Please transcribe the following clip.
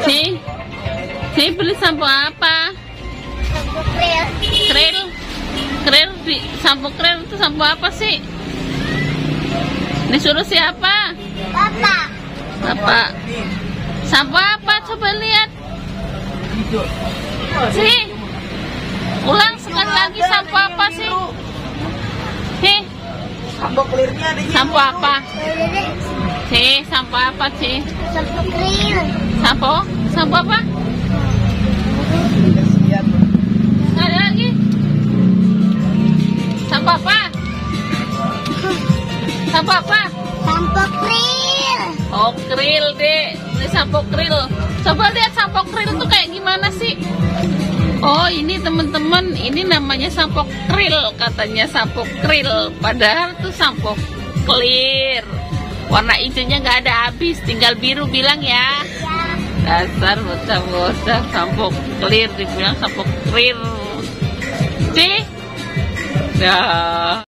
Si, si beli sampo apa? Krill. Krill, krill di sampo krill itu sampo apa sih? Disuruh siapa? Bapak. Bapak. Sampo apa? Coba lihat. Si, ulang sekali lagi sampo apa sih? Si, Sampo ada sampo apa? Si, sampo apa sih? Sampo krill. Sampo? Sampo apa? Sekali lagi. Sampo apa? Sampo apa? Sampo krill. Oh, krill, Dek. Ini sampo krill. Coba lihat sampo krill itu kayak gimana sih? Oh, ini teman-teman, ini namanya sampo krill, katanya sampo krill. Padahal itu sampo clear. Warna hijaunya nggak ada habis, tinggal biru bilang ya. Dasar bocah-bocah sampo clear dibilang sampo clear. Sih? Ya.